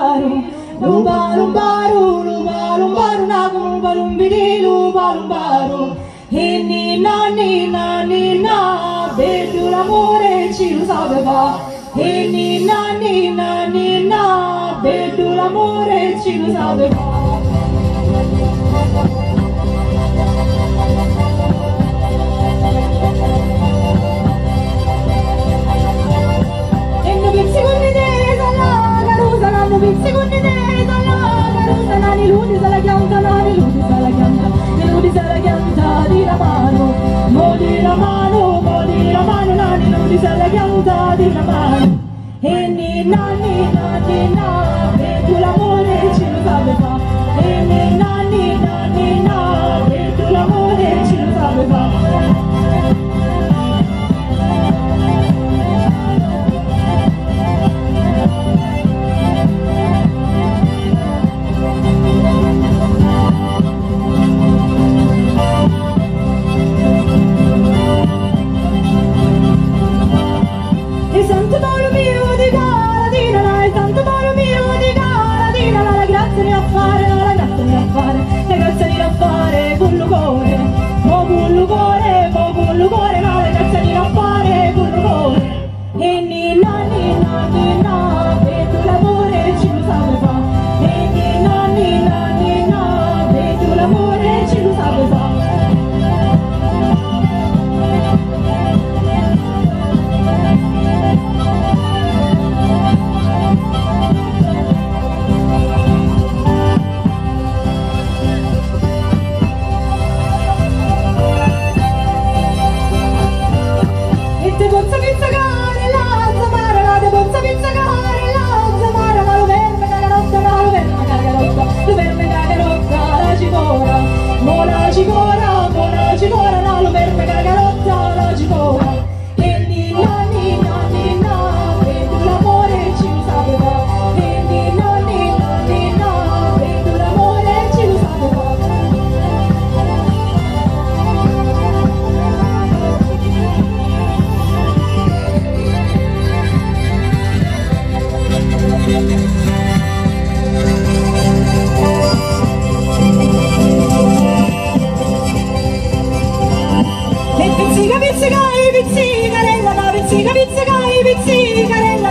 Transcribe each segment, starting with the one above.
lumba lumbaru lumba lumbaru lumba lumbaru nagu lumba lumbidi lumba lumbaru e nina nina nina vedo l'amore ci lo sapeva e nina nina nina vedo l'amore ci lo sapeva nani ludi se la chianta, nani ludi se la chianta, e ludi se la chianta di la mano, mo di la mano, mo di la mano, nani ludi se la chianta di la mano. E ninna, ninna, ninna, e tu l'amore ci lo sapeva, e ninna, ninna, ninna, e santo Paolo mio di Caradina, il santo Paolo mio di Caradina, la grazia di affare, la grazia di affare, la grazia di affare, con cuore, mo con cuore, mo con ma la grazia di affare, con cuore. E ninna, ninna, ninna, e tu pizzica pizzica pizzicarella, ma pizzica pizzica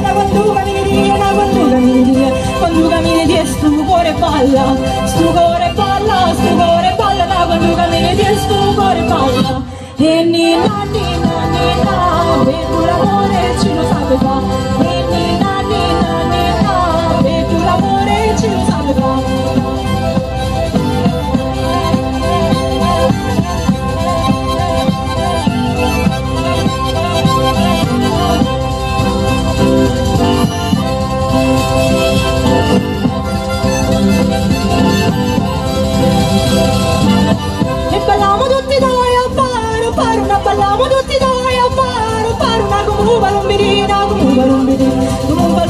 da quando cammini via, da quando cammini via, quando cammini via stu cuore balla, stu cuore balla, stu da quando cammini via stu cuore balla. E ninna, ninna, ninna, e tu l'amore ci lo sapeva, luba lumbirina, luba lumbirina, luba